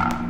Ah!